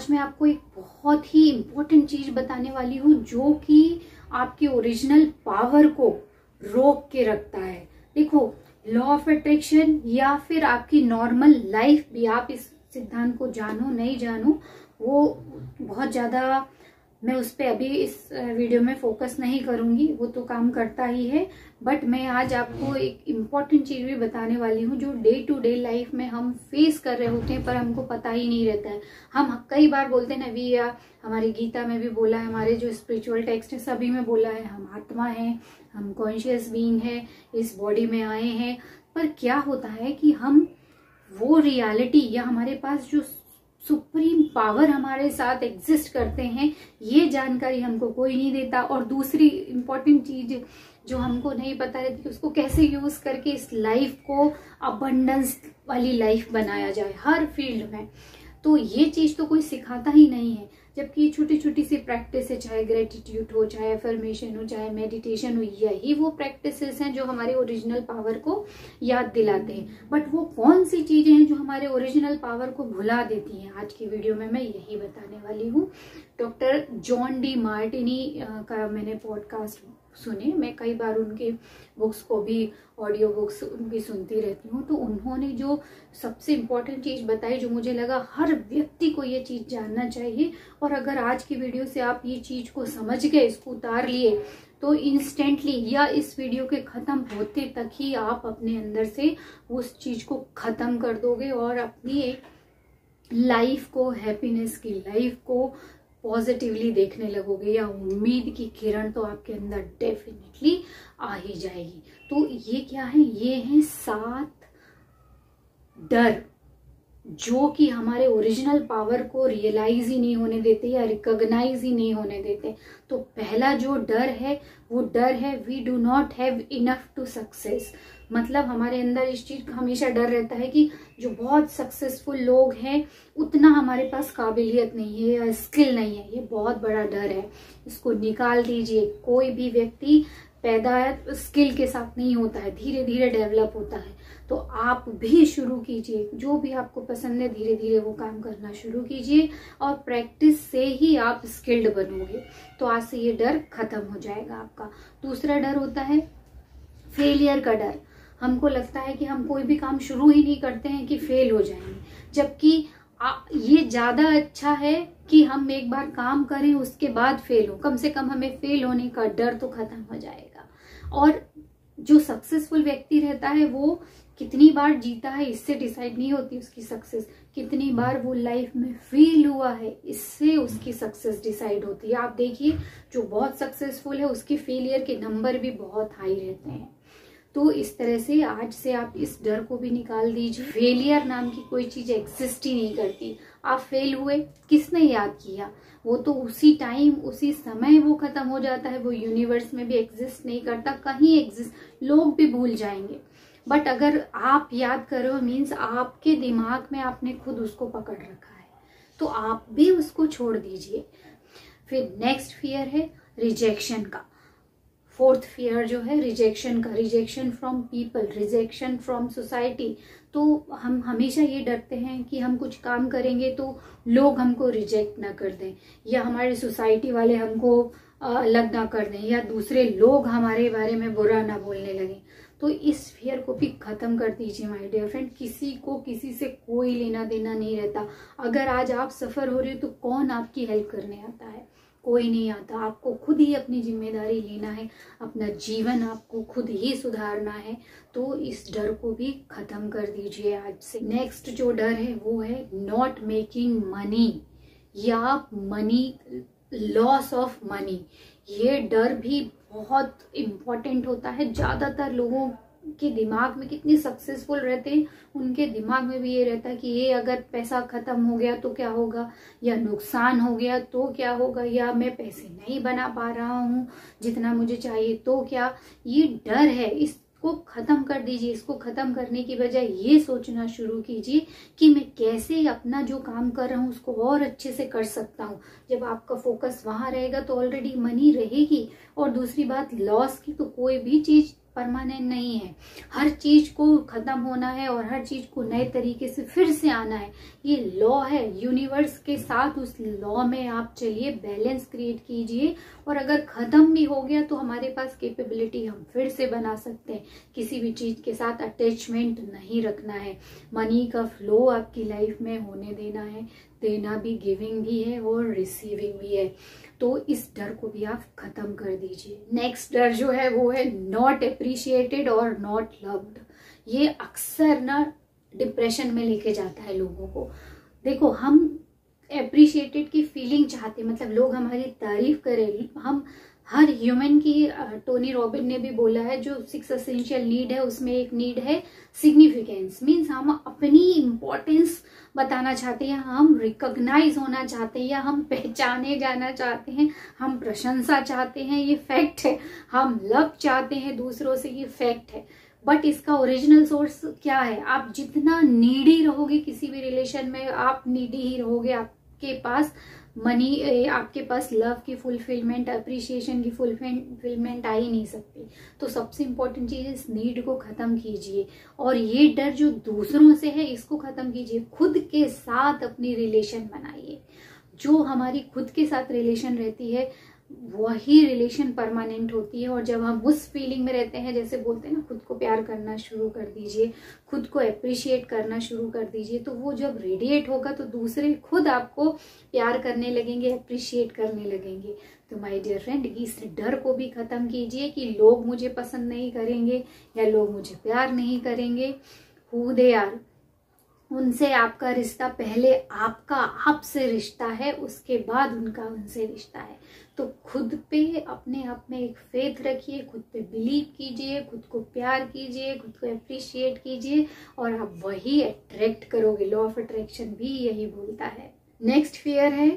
आज मैं आपको एक बहुत ही इम्पोर्टेंट चीज़ बताने वाली हूँ, जो कि आपके ओरिजिनल पावर को रोक के रखता है। देखो लॉ ऑफ़ अट्रैक्शन या फिर आपकी नॉर्मल लाइफ भी, आप इस सिद्धांत को जानो, नहीं जानो, वो बहुत ज़्यादा मैं उस पर अभी इस वीडियो में फोकस नहीं करूँगी, वो तो काम करता ही है। बट मैं आज आपको एक इंपॉर्टेंट चीज़ भी बताने वाली हूँ, जो डे टू डे लाइफ में हम फेस कर रहे होते हैं, पर हमको पता ही नहीं रहता है। हम कई बार बोलते हैं ना वी या हमारी गीता में भी बोला है, हमारे जो स्पिरिचुअल टेक्स्ट है, सभी में बोला है, हम आत्मा हैं, हम कॉन्शियस बींग है, इस बॉडी में आए हैं। पर क्या होता है कि हम वो रियलिटी या हमारे पास जो सुप्रीम पावर हमारे साथ एग्जिस्ट करते हैं, ये जानकारी हमको कोई नहीं देता। और दूसरी इंपॉर्टेंट चीज़ जो हमको नहीं पता रहती उसको कैसे यूज़ करके इस लाइफ को अबंडेंस वाली लाइफ बनाया जाए, हर फ़ील्ड में। तो ये चीज़ तो कोई सिखाता ही नहीं है, जबकि छोटी छोटी सी प्रैक्टिस है चाहे ग्रेटिट्यूड हो, चाहे अफर्मेशन हो, चाहे मेडिटेशन हो, यही वो प्रैक्टिस हैं जो हमारे ओरिजिनल पावर को याद दिलाते हैं। बट वो कौन सी चीज़ें हैं जो हमारे ओरिजिनल पावर को भुला देती हैं? आज की वीडियो में मैं यही बताने वाली हूँ। डॉक्टर जॉन डी मार्टिनी का मैंने पॉडकास्ट सुने। मैं कई बार उनके बुक्स को भी ऑडियो बुक्स उनकी सुनती रहती हूँ। तो उन्होंने जो सबसे इम्पोर्टेंट चीज़ बताई, जो मुझे लगा हर व्यक्ति को ये चीज़ जानना चाहिए, और अगर आज की वीडियो से आप ये चीज़ को समझ गए, इसको उतार लिए तो इंस्टेंटली या इस वीडियो के ख़त्म होते तक ही आप अपने अंदर से उस चीज़ को ख़त्म कर दोगे, और अपनी एक लाइफ को हैप्पीनेस की लाइफ को पॉजिटिवली देखने लगोगे या उम्मीद की किरण तो आपके अंदर डेफिनेटली आ ही जाएगी। तो ये क्या है? ये है सात डर। जो कि हमारे ओरिजिनल पावर को रियलाइज़ ही नहीं होने देते या रिकॉग्नाइज ही नहीं होने देते। तो पहला जो डर है, वो डर है we do not have enough to success मतलब हमारे अंदर इस चीज़ का हमेशा डर रहता है कि जो बहुत सक्सेसफुल लोग हैं, उतना हमारे पास काबिलियत नहीं है या स्किल नहीं है। ये बहुत बड़ा डर है। इसको निकाल दीजिए। कोई भी व्यक्ति पैदा स्किल के साथ नहीं होता है। धीरे धीरे डेवलप होता है। तो आप भी शुरू कीजिए। जो भी आपको पसंद है धीरे धीरे वो काम करना शुरू कीजिए और प्रैक्टिस से ही आप स्किल्ड बनोगे। तो आज से ये डर खत्म हो जाएगा आपका। दूसरा डर होता है फेलियर का डर। हमको लगता है कि हम कोई भी काम शुरू ही नहीं करते हैं कि फेल हो जाएँगे। जबकि ये ज़्यादा अच्छा है कि हम एक बार काम करें, उसके बाद फेल हो। कम से कम हमें फेल होने का डर तो खत्म हो जाएगा। और जो सक्सेसफुल व्यक्ति रहता है, वो कितनी बार जीता है, इससे डिसाइड नहीं होती उसकी सक्सेस कितनी बार वो लाइफ में फेल हुआ है, इससे उसकी सक्सेस डिसाइड होती है। आप देखिए, जो बहुत सक्सेसफुल है, उसके फेलियर के नंबर भी बहुत हाई रहते हैं। तो इस तरह से आज से आप इस डर को भी निकाल दीजिए। फेलियर नाम की कोई चीज़ एग्जिस्ट ही नहीं करती। आप फेल हुए, किसने याद किया? वो तो उसी टाइम उसी समय वो खत्म हो जाता है। वो यूनिवर्स में भी एग्जिस्ट नहीं करता, कहीं एग्जिस्ट लोग भी भूल जाएँगे। बट अगर आप याद करो मीन्स आपके दिमाग में आपने खुद उसको पकड़ रखा है तो आप भी उसको छोड़ दीजिए। फिर नेक्स्ट फियर है रिजेक्शन का। फोर्थ फियर जो है रिजेक्शन का। Rejection from people rejection from society तो हम हमेशा ये डरते हैं कि हम कुछ काम करेंगे तो लोग हमको रिजेक्ट ना कर दें, या हमारे सोसाइटी वाले हमको अलग ना कर दें, या दूसरे लोग हमारे बारे में बुरा ना बोलने लगे। तो इस फेयर को भी खत्म कर दीजिए माय डियर फ्रेंड किसी को किसी से कोई लेना देना नहीं रहता। अगर आज आप सफ़र हो रहे हो तो कौन आपकी हेल्प करने आता है? कोई नहीं आता। आपको खुद ही अपनी ज़िम्मेदारी लेना है। अपना जीवन आपको खुद ही सुधारना है। तो इस डर को भी खत्म कर दीजिए आज से। नेक्स्ट जो डर है, वो है नॉट मेकिंग मनी या मनी लॉस ऑफ़ मनी ये डर भी बहुत इंपॉर्टेंट होता है। ज़्यादातर लोगों के दिमाग में कितने सक्सेसफुल रहते हैं, उनके दिमाग में भी ये रहता है कि ये अगर पैसा खत्म हो गया तो क्या होगा, या नुकसान हो गया तो क्या होगा, या मैं पैसे नहीं बना पा रहा हूँ जितना मुझे चाहिए तो क्या। ये डर है इसको खत्म कर दीजिए, इसको खत्म करने की बजाय ये सोचना शुरू कीजिए कि मैं कैसे अपना जो काम कर रहा हूँ, उसको और अच्छे से कर सकता हूँ। जब आपका फोकस वहाँ रहेगा तो ऑलरेडी मनी रहेगी और दूसरी बात लॉस की तो कोई भी चीज़ परमानेंट नहीं है। हर चीज़ को खत्म होना है और हर चीज़ को नए तरीके से फिर से आना है। ये लॉ है। यूनिवर्स के साथ उस लॉ में आप चलिए बैलेंस क्रिएट कीजिए और अगर खत्म भी हो गया तो हमारे पास कैपेबिलिटी हम फिर से बना सकते हैं। किसी भी चीज़ के साथ अटैचमेंट नहीं रखना है। मनी का फ्लो आपकी लाइफ में होने देना है। देना भी गिविंग भी है और रिसीविंग भी है। तो इस डर को भी आप खत्म कर दीजिए। नेक्स्ट डर जो है, वो है नॉट अप्रिशिएटेड और नॉट लव्ड ये अक्सर ना डिप्रेशन में लेके जाता है लोगों को। देखो, हम अप्रिशिएटेड की फीलिंग चाहते मतलब लोग हमारी तारीफ़ करें, हम हर ह्यूमन की टोनी रॉबिन ने भी बोला है, जो सिक्स असेंशियल नीड है, उसमें एक नीड है सिग्निफिकेंस मीन्स हम अपनी इम्पोर्टेंस बताना चाहते हैं, हम रिकॉग्नाइज होना चाहते हैं, या हम पहचाने जाना चाहते हैं, हम प्रशंसा चाहते हैं, ये फैक्ट है. हम लव चाहते हैं दूसरों से, ये फैक्ट है. बट इसका ओरिजिनल सोर्स क्या है? आप जितना नीडी रहोगे किसी भी रिलेशन में, आप नीडी ही रहोगे आपके पास मनी आपके पास लव की फुलफिलमेंट अप्रिशिएशन की फुलफिलमेंट आ ही नहीं सकती। तो सबसे इंपॉर्टेंट चीज़ इस नीड को खत्म कीजिए। और ये डर जो दूसरों से है, इसको खत्म कीजिए। खुद के साथ अपनी रिलेशन बनाइए। जो हमारी खुद के साथ रिलेशन रहती है वही रिलेशन परमानेंट होती है और जब हम उस फीलिंग में रहते हैं, जैसे बोलते हैं ना, खुद को प्यार करना शुरू कर दीजिए, खुद को अप्रिशिएट करना शुरू कर दीजिए तो वो जब रेडिएट होगा तो दूसरे खुद आपको प्यार करने लगेंगे अप्रिशिएट करने लगेंगे। तो माय डियर फ्रेंड इस डर को भी खत्म कीजिए कि लोग मुझे पसंद नहीं करेंगे या लोग मुझे प्यार नहीं करेंगे। हु दे आर उनसे आपका रिश्ता पहले आपका आपसे रिश्ता है, उसके बाद उनका उनसे रिश्ता है। तो खुद पे अपने आप में एक फेथ रखिए, खुद पे बिलीव कीजिए, खुद को प्यार कीजिए, खुद को अप्रिशिएट कीजिए, और आप वही अट्रैक्ट करोगे। लॉ ऑफ़ अट्रैक्शन भी यही बोलता है। नेक्स्ट फियर है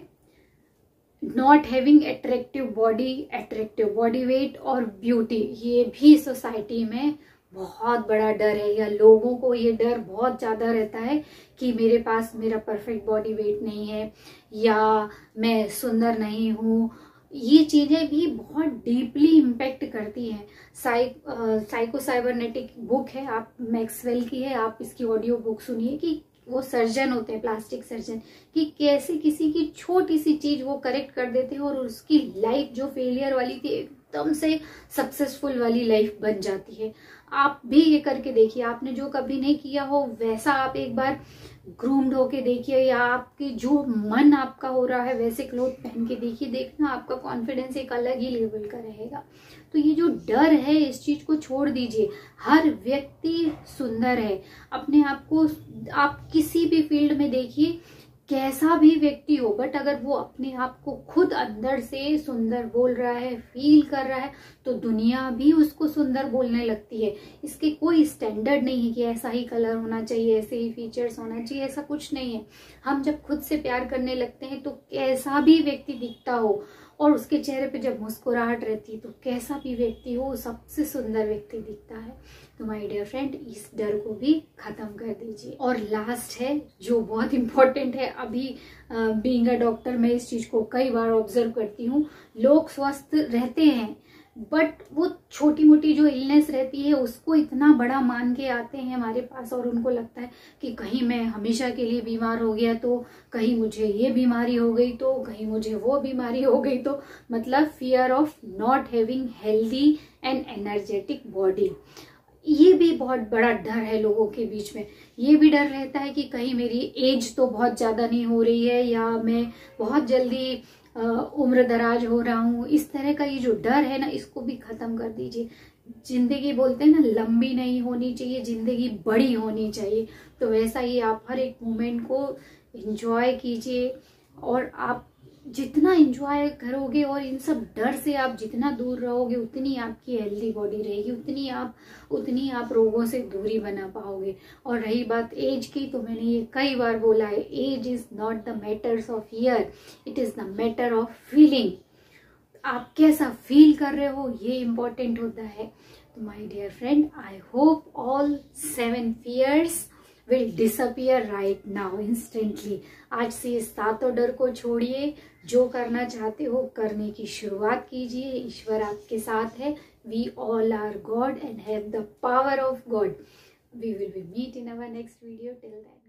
not having attractive body attractive body weight और ब्यूटी ये भी सोसाइटी में बहुत बड़ा डर है या लोगों को ये डर बहुत ज़्यादा रहता है कि मेरे पास मेरा परफेक्ट बॉडी वेट नहीं है या मैं सुंदर नहीं हूँ। ये चीज़ें भी बहुत डीपली इम्पेक्ट करती हैं। साइक साइको साइबरनेटिक बुक है, आप मैक्सवेल की है, आप इसकी ऑडियो बुक सुनिए कि वो सर्जन होते हैं प्लास्टिक सर्जन कि कैसे किसी की छोटी सी चीज़ वो करेक्ट कर देते हैं और उसकी लाइफ जो फेलियर वाली थी, एकदम से सक्सेसफुल वाली लाइफ बन जाती है। आप भी ये करके देखिए, आपने जो कभी नहीं किया हो, वैसा आप एक बार ग्रूम्ड होके देखिए या आपके जो मन आपका हो रहा है, वैसे क्लोथ पहन के देखिए, देखना आपका कॉन्फिडेंस एक अलग ही लेवल का रहेगा। तो ये जो डर है, इस चीज़ को छोड़ दीजिए। हर व्यक्ति सुंदर है। अपने आप को आप किसी भी फ़ील्ड में देखिए कैसा भी व्यक्ति हो बट अगर वो अपने आप को खुद अंदर से सुंदर बोल रहा है फील कर रहा है तो दुनिया भी उसको सुंदर बोलने लगती है। इसके कोई स्टैंडर्ड नहीं है कि ऐसा ही कलर होना चाहिए, ऐसे ही फीचर्स होना चाहिए, ऐसा कुछ नहीं है। हम जब खुद से प्यार करने लगते हैं तो कैसा भी व्यक्ति दिखता हो, और उसके चेहरे पे जब मुस्कुराहट रहती है तो कैसा भी व्यक्ति हो सबसे सुंदर व्यक्ति दिखता है। तो माय डियर फ्रेंड इस डर को भी खत्म कर दीजिए। और लास्ट है, जो बहुत इंपॉर्टेंट है, अभी बीइंग अ डॉक्टर मैं इस चीज़ को कई बार ऑब्ज़र्व करती हूँ, लोग स्वस्थ रहते हैं बट वो छोटी मोटी जो इलनेस रहती है, उसको इतना बड़ा मान के आते हैं हमारे पास, और उनको लगता है कि कहीं मैं हमेशा के लिए बीमार हो गया तो कहीं मुझे ये बीमारी हो गई तो कहीं मुझे वो बीमारी हो गई तो मतलब fear of not having healthy and energetic body ये भी बहुत बड़ा डर है लोगों के बीच में। ये भी डर रहता है कि कहीं मेरी एज तो बहुत ज़्यादा नहीं हो रही है या मैं बहुत जल्दी उम्र दराज हो रहा हूँ। इस तरह का ये जो डर है ना, इसको भी खत्म कर दीजिए। ज़िंदगी बोलते हैं ना, लंबी नहीं होनी चाहिए, ज़िंदगी बड़ी होनी चाहिए। तो वैसा ही आप हर एक मोमेंट को एंजॉय कीजिए और आप जितना इंजॉय करोगे और इन सब डर से आप जितना दूर रहोगे, उतनी आपकी हेल्दी बॉडी रहेगी, उतनी आप उतनी आप रोगों से दूरी बना पाओगे। और रही बात एज की तो मैंने ये कई बार बोला है age is not the matters of year it is the matter of feeling आप कैसा फील कर रहे हो, ये इंपॉर्टेंट होता है। तो my dear friend I hope all seven fears will disappear right now instantly आज से इस सातों डर को छोड़िए। जो करना चाहते हो, करने की शुरुआत कीजिए। ईश्वर आपके साथ है। We all are God and have the power of God we will be meet in our next video till that